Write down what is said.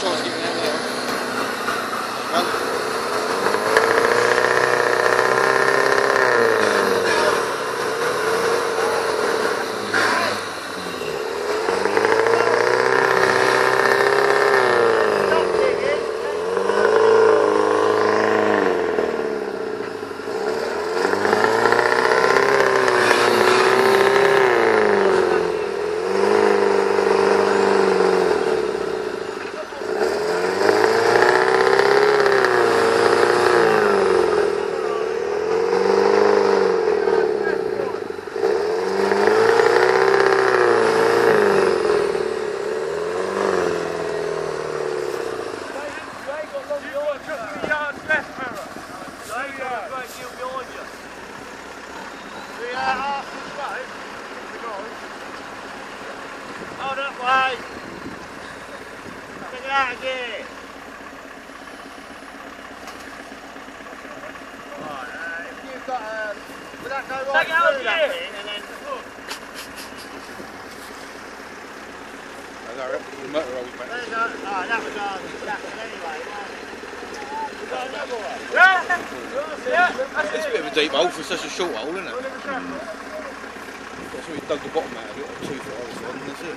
調子になるよ。You Take it out again. Right, uh, if you've got, um, will that go right through that thing and then look? I reckon the motor always went. There you go. Oh, that was ours. That was anyway. It's a bit of a deep hole for such a short hole, isn't it? That's why we dug the bottom out of it, two for hours, and that's it.